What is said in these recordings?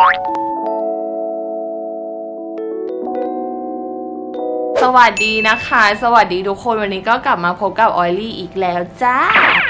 สวัสดีนะคะ สวัสดีทุกคนวันนี้ก็กลับมาพบกับออยลี่อีกแล้วจ้า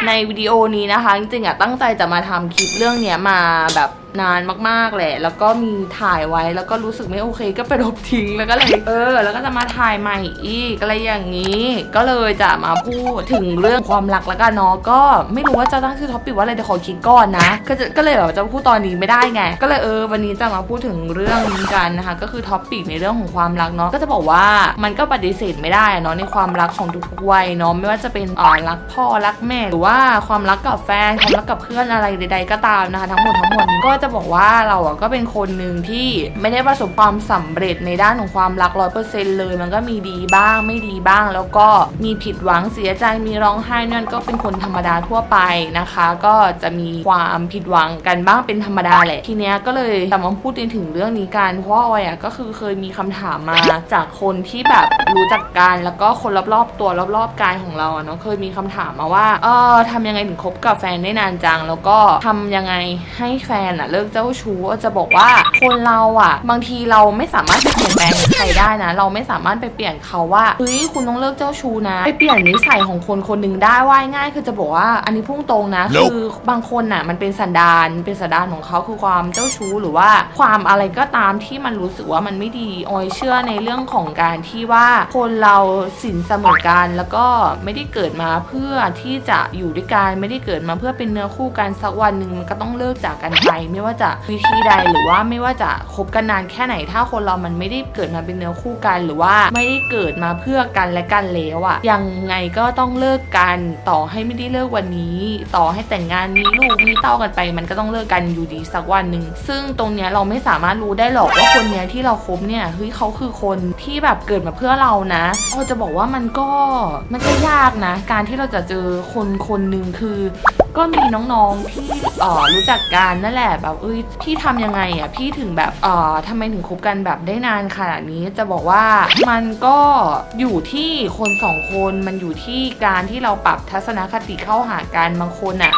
ในวิดีโอนี้นะคะ จริงๆอะตั้งใจจะมาทำคลิปเรื่องเนี้ยมาแบบ นานมากๆแหละ แล้วก็มีถ่ายไว้แล้วก็รู้สึกไม่โอเคก็ไปลบทิ้งแล้วก็เลยเออ แล้วก็จะมาถ่ายใหม่อีกอะไรอย่างนี้ ก็เลยจะมาพูดถึงเรื่องความรักแล้วกันเนาะก็ไม่รู้ว่าจะตั้งชื่อ topic ว่าอะไรเดี๋ยวขอคิดก่อนนะ ก็จะก็เลยแบบจะพูดตอนนี้ไม่ได้ไง ก็เลยเออวันนี้จะมาพูดถึงเรื่องนี้กันนะคะ ก็คือ topic ในเรื่องของความรักเนาะก็จะบอกว่ามันก็ปฏิเสธไม่ได้เนาะในความรักของทุกๆวัยเนาะไม่ว่าจะเป็นอ่ารักพ่อรักแม่หรือว่าความรักกับแฟนความรักกับเพื่อนอะไรใด ๆ ก็ตามนะคะ ทั้งหมดทั้งมวลนี้ก็จะบอกว่าเราอะก็เป็นคนหนึ่งที่ไม่ได้ประสบความสำเร็จในด้านของความรักร้อยเปอร์เซ็นต์เลย มันก็มีดีบ้างไม่ดีบ้าง แล้วก็มีผิดหวังเสียใจมีร้องไห้นั่นก็เป็นคนธรรมดาทั่วไปนะคะ ก็จะมีความผิดหวังกันบ้างเป็นธรรมดาแหละทีเนี้ยก็เลยจะมาพูดถึงเรื่องนี้กันเพราะว่าออยอะก็คือเคยมีคำถามมาจากคนที่แบบรู้จักกันแล้วก็คนรอบๆตัวรอบๆกายของเราอะเนาะเคยมีคำถามมาว่าเออทำยังไงถึงคบกับแฟนได้นานจัง แล้วก็ทำยังไงให้แฟนอะเลิกเจ้าชู้จะบอกว่าคนเราอะบางทีเราไม่สามารถไปเปลี่ยนแปลงใครได้นะ เราไม่สามารถไปเปลี่ยนเขาว่าเฮ้ยคุณต้องเลิกเจ้าชู้นะ ไปเปลี่ยนนิสัยของคนคนหนึ่งได้ว่าง่าย คือจะบอกว่าอันนี้พุ่งตรงนะ Nope คือบางคนน่ะมันเป็นสันดานเป็นสันดานของเขาคือความเจ้าชู้หรือว่าความอะไรก็ตามที่มันรู้สึกว่ามันไม่ดีออยเชื่อในเรื่องของการที่ว่าคนเราสินเสมอกันแล้วก็ไม่ได้เกิดมาเพื่อที่จะอยู่ด้วยกันไม่ได้เกิดมาเพื่อเป็นเนื้อคู่กันสักวันหนึ่งมันก็ต้องเลิกจากกันไปไม่ไม่ว่าจะวิธีใดหรือว่าไม่ว่าจะคบกันนานแค่ไหน ถ้าคนเรามันไม่ได้เกิดมาเป็นเนื้อคู่กัน หรือว่าไม่ได้เกิดมาเพื่อกันและกันแล้วอะยังไงก็ต้องเลิกกันต่อให้ไม่ได้เลิกวันนี้ ต่อให้แต่งงานมีลูกมีเต้ากันไป มันก็ต้องเลิกกันอยู่ดีสักวันหนึ่งซึ่งตรงเนี้ยเราไม่สามารถรู้ได้หรอกว่าคนเนี้ยที่เราคบเนี่ยเฮ้ยเขาคือคนที่แบบเกิดมาเพื่อเรานะเราจะบอกว่ามันก็มันก็ยากนะ การที่เราจะเจอคนคนหนึ่งคือ ก็มีน้องๆที่เอ่อรู้จักกันนั่นแหละแบบเอ้ยพี่ทำยังไงอะพี่ถึงแบบเอ่อทำไมถึงคบกันแบบได้นานขนาดนี้จะบอกว่ามันก็อยู่ที่คนสองคนมันอยู่ที่การที่เราปรับทัศนคติเข้าหากันบางคนอะ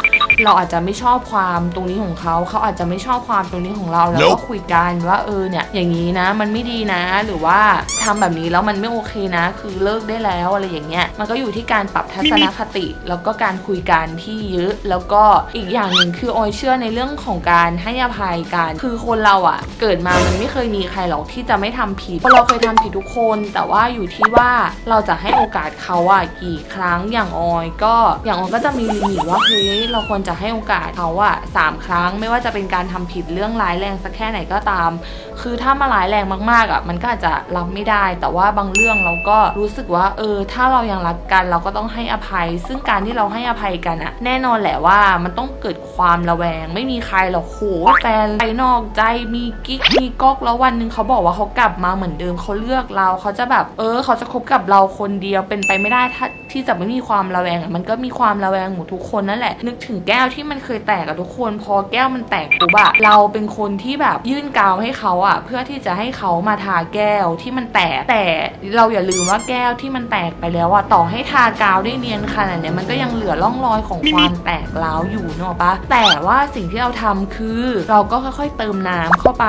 เราอาจจะไม่ชอบความตรงนี้ของเขา เขาอาจจะไม่ชอบความตรงนี้ของเราแล้วก็ Nope คุยกันว่าเออเนี่ยอย่างนี้นะมันไม่ดีนะ หรือว่าทำแบบนี้แล้วมันไม่โอเคนะ คือเลิกได้แล้วอะไรอย่างเงี้ยมันก็อยู่ที่การปรับทัศนคติ แล้วก็การคุยกันที่เยอะ แล้วก็อีกอย่างหนึ่งคือออยเชื่อในเรื่องของการให้อภัยกันคือคนเราอะ่ะ เกิดมามันไม่เคยมีใครหรอกที่จะไม่ทำผิดเพราะเราเคยทำผิดทุกคน แต่ว่าอยู่ที่ว่าเราจะให้โอกาสเขาอะ่ะกี่ครั้งอย่างออยก็อย่างออยก็จะมีลิมิตว่าเฮ้ยเราควรจะให้โอกาสเขาอะสามครั้ง ไม่ว่าจะเป็นการทำผิดเรื่องร้ายแรงสักแค่ไหนก็ตาม คือถ้ามาร้ายแรงมากๆอะมันก็อาจจะรับไม่ได้ แต่ว่าบางเรื่องเราก็รู้สึกว่าเออ ถ้าเรายังรักกันเราก็ต้องให้อภัย ซึ่งการที่เราให้อภัยกันอะแน่นอนแหละว่ามันต้องเกิดความระแวง ไม่มีใครหรอกโหแฟนไปนอกใจมีกิ๊กมีก๊อกแล้ววันหนึ่งเขาบอกว่าเขากลับมาเหมือนเดิมเขาเลือกเราเขาจะแบบ เออ เขาจะคบกับเราคนเดียวเป็นไปไม่ได้ถ้า ที่จะไม่มีความระแวงอะมันก็มีความระแวงหมดทุกคนนั่นแหละ นึกถึงแก้วที่มันเคยแตกกับทุกคน พอแก้วมันแตกปุ๊บอะเราเป็นคนที่แบบยื่นกาวให้เขาอะเพื่อที่จะให้เขามาทาแก้วที่มันแตกแต่เราอย่าลืมว่าแก้วที่มันแตกไปแล้วอะต่อให้ทากาวได้เนียนขนาดเนี้ยมันก็ยังเหลือร่องรอยของความแตกร้าวอยู่เนอะปะแต่ว่าสิ่งที่เราทำคือเราก็ค่อยๆเติมน้ำเข้าไป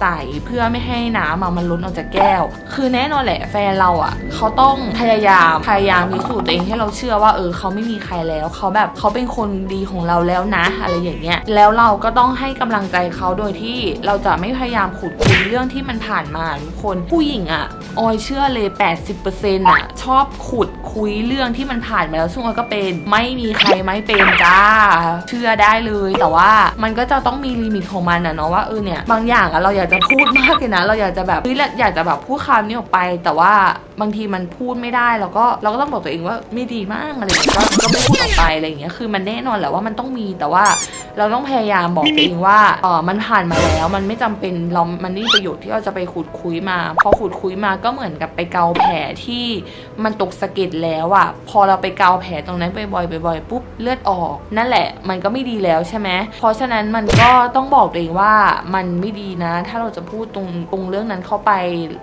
ใส่เพื่อไม่ให้น้ำมันล้นออกจากแก้ว คือแน่นอนแหละแฟนเราอะเขาต้องพยายามพยายามพิสูจน์ตัวเองให้เราเชื่อว่าเออเขาไม่มีใครแล้วเขาแบบเขาเป็นคนดีของเราแล้วนะ อะไรอย่างเงี้ยแล้วเราก็ต้องให้กำลังใจเขาโดยที่เราจะไม่พยายามขุดคุยเรื่องที่มันผ่านมาทุกคนผู้หญิงอะออยเชื่อเลย 80%อะชอบขุดคุยเรื่องที่มันผ่านมาแล้วซึ่งออยก็เป็นไม่มีใครไม่เป็นจ้า เชื่อได้เลยแต่ว่ามันก็จะต้องมีลิมิตของมันอะเนาะว่าเออเนี่ยบางอย่างอะเราอยากจะพูดมากเลยนะ เราอยากจะแบบเฮ้ยอยากจะแบบพูดคำนี้ออกไปแต่ว่า บางทีมันพูดไม่ได้เราก็เราก็ต้องบอกตัวเองว่าไม่ดีมากอะไรอย่างเงี้ยก็ก็ไม่พูดออกไปอะไรอย่างเงี้ยคือมันแน่นอนแหละว่ามันต้องมีแต่ว่าเราต้องพยายามบอกตัวเองว่าเออมันผ่านมาแล้วมันไม่จำเป็นเรามันไม่ประโยชน์ที่เราจะไปขุดคุยมาพอขุดคุยมาก็เหมือนกับไปเกาแผลที่มันตกสะเก็ดแล้วอะพอเราไปเกาแผลตรงนั้นบ่อยๆบ่อยๆปุ๊บเลือดออก นั่นแหละมันก็ไม่ดีแล้วใช่ไหมเพราะฉะนั้นมันก็ต้องบอกตัวเองว่ามันไม่ดีนะ ถ้าเราจะพูดตรงตรงเรื่องนั้นเข้าไป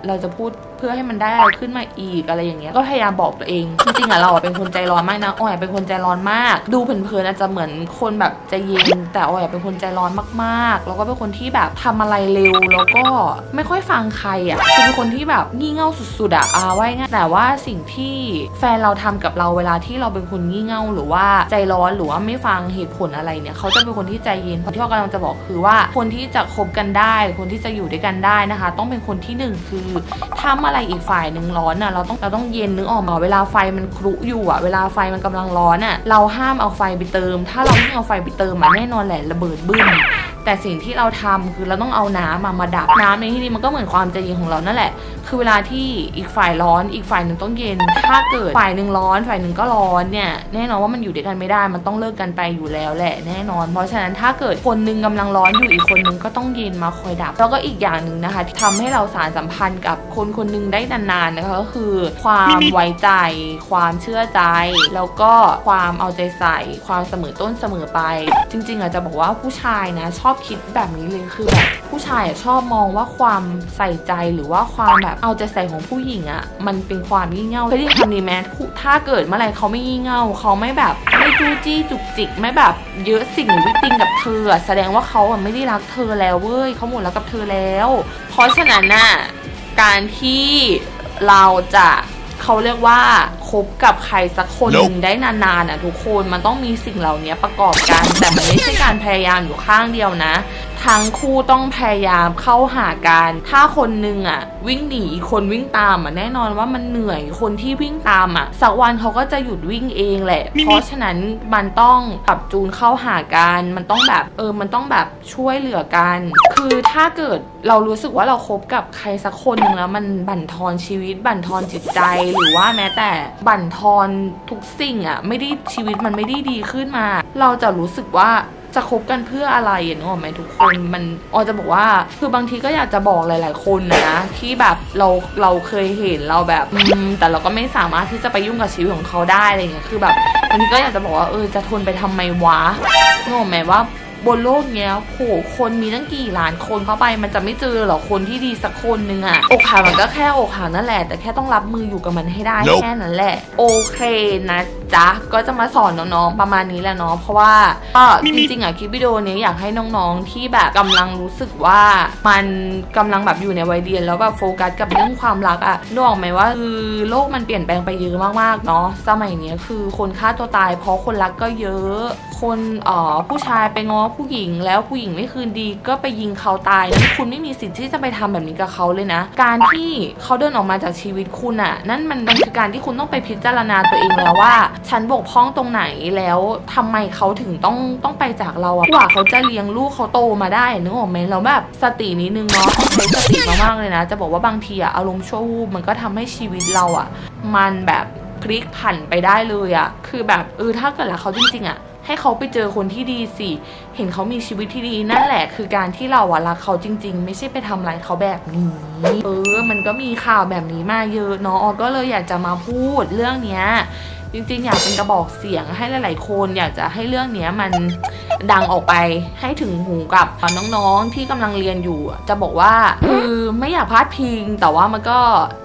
เราจะพูด พื่อให้มันได้อะไรขึ้นมาอีกอะไรอย่างเงี้ยก็พยายามบอกตัวเองจริงๆอะเราอะเป็นคนใจร้อนมากนะอ้อยเป็นคนใจร้อนมาก ดูเผินๆอาจจะเหมือนคนแบบใจเย็นแต่อ้อยเป็นคนใจร้อนมากๆ แล้วก็เป็นคนที่แบบทำอะไรเร็วแล้วก็ไม่ค่อยฟังใครอะคือเป็นคนที่แบบงี่เง่าสุดๆอะอาไว้ง่ายแต่ว่าสิ่งที่แฟนเราทำกับเราเวลาที่เราเป็นคนงี่เง่าหรือว่าใจร้อนหรือว่าไม่ฟังเหตุผลอะไรเนี่ยเขาจะเป็นคนที่ใจเย็นที่เรากำลังจะบอกคือว่าคนที่จะคบกันได้ คนที่จะอยู่ด้วยกันได้นะคะ ต้องเป็นคนที่หนึ่งคือทำอะไรอะไรอีกฝ่ายหนึ่งร้อนอะเราต้องเราต้องเย็นนึกออกมาเวลาไฟมันครุอยู่อะเวลาไฟมันกำลังร้อนอะเราห้ามเอาไฟไปเติม ถ้าเราไม่เอาไฟไปเติมอะแน่นอนแหละระเบิดบึ้มแต่สิ่งที่เราทำคือเราต้องเอาน้ำมามาดับน้ำในที่นี้มันก็เหมือนความใจเย็นของเรานั่นแหละ คือเวลาที่อีกฝ่ายร้อน อีกฝ่ายหนึ่งต้องเย็น ถ้าเกิดฝ่ายหนึ่งร้อน ฝ่ายหนึ่งก็ร้อนเนี่ยแน่นอนว่ามันอยู่ด้วยกันไม่ได้ มันต้องเลิกกันไปอยู่แล้วแหละแน่นอน เพราะฉะนั้นถ้าเกิดคนหนึงกำลังร้อนอยู่อีกคนนึงก็ต้องเย็นมาคอยดับ แล้วก็อีกอย่างหนึ่งนะคะที่ทำให้เราสารสัมพันธ์กับคนคนหนึงได้นานๆนะคะก็คือ ความไว้ใจ ความเชื่อใจ แล้วก็ความเอาใจใส่ ความเสมอต้นเสมอไป จริง ๆอาจจะบอกว่าผู้ชายนะชอบคิดแบบนี้เลยคือแบบผู้ชายชอบมองว่าความใส่ใจหรือว่าความแบบเอาใจใส่ของผู้หญิงอะมันเป็นความงี่เง่าเคยได้ยินคำนี้ไหมถ้าเกิดเมื่อไหรเขาไม่งี่เง่าเขาไม่แบบไม่จู้จี้จุกจิกไม่แบบเยอะสิ่งหรือวิติงกับเธออะแสดงว่าเขาอะไม่ได้รักเธอแล้วเว้ยเขาหมดแล้วกับเธอแล้ว เพราะฉะนั้นน่ะการที่เราจะเขาเรียกว่าคบกับใครสักคนหนึ่งได้นานๆอะทุกคนมันต้องมีสิ่งเหล่านี้ประกอบกัน แต่มันไม่ใช่การพยายามอยู่ข้างเดียวนะ ทั้งคู่ต้องพยายามเข้าหากัน ถ้าคนหนึ่งอะ วิ่งหนีอีกคนวิ่งตามอะแน่นอนว่ามันเหนื่อย คนที่วิ่งตามอะสักวันเขาก็จะหยุดวิ่งเองแหละ เพราะฉะนั้นมันต้องปรับจูนเข้าหากัน มันต้องแบบเออ มันต้องแบบช่วยเหลือกัน คือถ้าเกิดเรารู้สึกว่าเราคบกับใครสักคนหนึ่งแล้วมันบั่นทอนชีวิต บั่นทอนจิตใจ หรือว่าแม้แต่บั่นทอนทุกสิ่งอะ ไม่ได้ชีวิตมันไม่ได้ดีขึ้นมา เราจะรู้สึกว่า จะคบกันเพื่ออะไรอย่างนี้หรอะไหมทุกคนมันออจะบอกว่าคือบางทีก็อยากจะบอกหลาย ๆ คนนะที่แบบเราเราเคยเห็นเราแบบแต่เราก็ไม่สามารถที่จะไปยุ่งกับชีวิตของเขาได้อะไรเงี้ยคือแบบบางทีก็อยากจะบอกว่าเออจะทนไปทำไมวะนึกออกไหมว่า บนโลกเนี้ยโหคนมีตั้งกี่ล้านคนเข้าไปมันจะไม่เจอหรอคนที่ดีสักคนนึงอะอกหักมันก็แค่อกหักนั่นแหละ แต่แค่ต้องรับมืออยู่กับมันให้ได้ Nope แค่นั้นแหละ โอเคนะจ๊ะก็จะมาสอนน้องๆประมาณนี้แหละเนาะเพราะว่าก็จริงๆอะคลิปวิดีโอนี้อยากให้น้องๆที่แบบกำลังรู้สึกว่ามันกำลังแบบอยู่ในวัยเรียนแล้วแบบโฟกัสกับเรื่องความรักอะนึกออกไหมว่าคือโลกมันเปลี่ยนแปลงไปเยอะมากๆเนาะสมัยเนี้ยคือคนฆ่าตัวตายเพราะคนรักก็เยอะ คนเอ่อผู้ชายไปง้อผู้หญิงแล้วผู้หญิงไม่คืนดีก็ไปยิงเขาตายนั้นคุณไม่มีสิทธิ์ที่จะไปทำแบบนี้กับเขาเลยนะ การที่เขาเดินออกมาจากชีวิตคุณอะนั่นมันมันคือการที่คุณต้องไปพิจารณาตัวเองแล้วว่า ฉันบกพร่องตรงไหนแล้วทำไมเขาถึงต้องต้องไปจากเราอะกว่าเขาจะเลี้ยงลูกเขาโตมาได้นึกออกไหมแล้วแบบสตินิดนึงเนาะใช้สติมากๆเลยนะ จะบอกว่าบางทีอะอารมณ์ชั่ววูบมันก็ทำให้ชีวิตเราอะมันแบบพลิกผันไปได้เลยอะคือแบบเออถ้าเกิดละเขาจริงๆอะ ให้เขาไปเจอคนที่ดีสิ เห็นเขามีชีวิตที่ดีนั่นแหละคือการที่เราอะรักเขาจริง ๆ ไม่ใช่ไปทำร้ายเขาแบบนี้ เออ มันก็มีข่าวแบบนี้มาเยอะเนาะออก็เลยอยากจะมาพูดเรื่องเนี้ยจริงๆ อยากเป็นกระบอกเสียงให้หลาย ๆ คน อยากจะให้เรื่องเนี้ยมัน ดังออกไปให้ถึงหูกับน้องๆที่กำลังเรียนอยู่ จะบอกว่าคือไม่อยากพลาดพิง แต่ว่ามันก็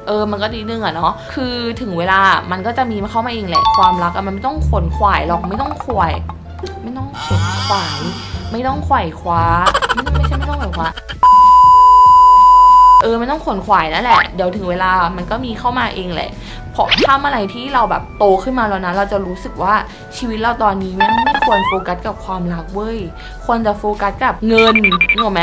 เออมันก็ดีนึงอะเนาะคือถึงเวลามันก็จะมีเข้ามาเองแหละความรักมันไม่ต้องขนขวายหรอกไม่ต้องขวายไม่ต้องขนขวายไม่ต้องขวายคว้าไม่ไม่ใช่ไม่ต้องขวายคว้า เออไม่ต้องขนขวายนั่นแหละ เดี๋ยวถึงเวลามันก็มีเข้ามาเองแหละ เพราะถ้าเมื่อไรที่เราแบบโตขึ้นมาแล้วนะ เราจะรู้สึกว่าชีวิตเราตอนนี้แม่งไม่ควรโฟกัสกับความรักเว้ย ควรจะโฟกัสกับเงินนึกออกไหม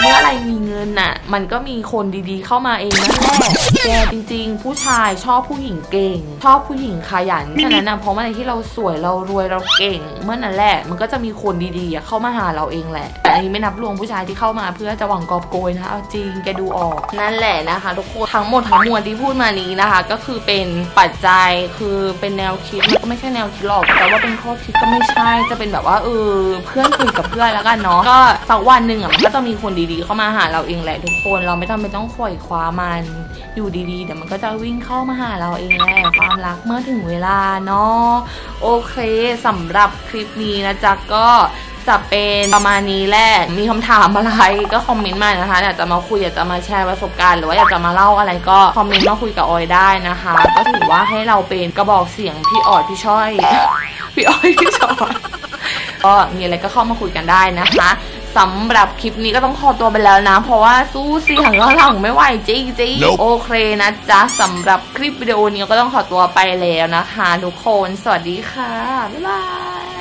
เมื่อไรมีเงินน่ะ มันก็มีคนดีๆ เข้ามาเองนั่นแหละแกจริง ๆ ผู้ชายชอบผู้หญิงเก่ง ชอบผู้หญิงขยันฉะนั้นนะเพราะเมื่อไรที่เราสวยเรารวยเราเก่ง เมื่อนั้นแหละ มันก็จะมีคนดีๆเข้ามาหาเราเองแหละ อันนี้ไม่นับรวมผู้ชายที่เข้ามาเพื่อจะหวังกอบโกยนะเอาจริงแกดูออกนั่นแหละนะคะทุกคนทั้งหมดทั้งมวลที่พูดมานี้นะคะ ก็คือเป็นปัจจัยคือเป็นแนวคิดมันก็ไม่ใช่แนวคิดหรอกแต่ว่าเป็นข้อคิดก็ไม่ใช่จะเป็นแบบว่าเออเพื่อนคุยกับเพื่อนแล้วกันเนาะก็สักวันหนึ่งอะมันก็จะมีคนดีๆเข้ามาหาเราเองแหละทุกคนเราไม่จำเป็นต้องขวอยคว้ามันอยู่ดีๆเดี๋ยวมันก็จะวิ่งเข้ามาหาเราเองแหละความรักเมื่อถึงเวลาเนาะโอเคสำหรับคลิปนี้นะจ๊ะก็ จะเป็นประมาณนี้แหละ มีคำถามอะไรก็คอมเมนต์มานะคะ อยากจะมาคุยอยากจะมาแชร์ประสบการณ์ หรือว่าอยากจะมาเล่าอะไรก็คอมเมนต์มาคุยกับออยได้นะคะ ก็ถือว่าให้เราเป็นกระบอกเสียงพี่ออดพี่ช่อย พี่ออยพี่ชอยก็มีอะไรก็เข้ามาคุยกันได้นะคะสำหรับคลิปนี้ก็ต้องขอตัวไปแล้วนะ เพราะว่าสู้เสียงข้างหลังไม่ไหวจริงจริงๆ Nope โอเคนะจ๊ะสำหรับคลิปวิดีโอนี้ก็ต้องขอตัวไปแล้วนะคะ ทุกคน สวัสดีค่ะ บ๊ายบาย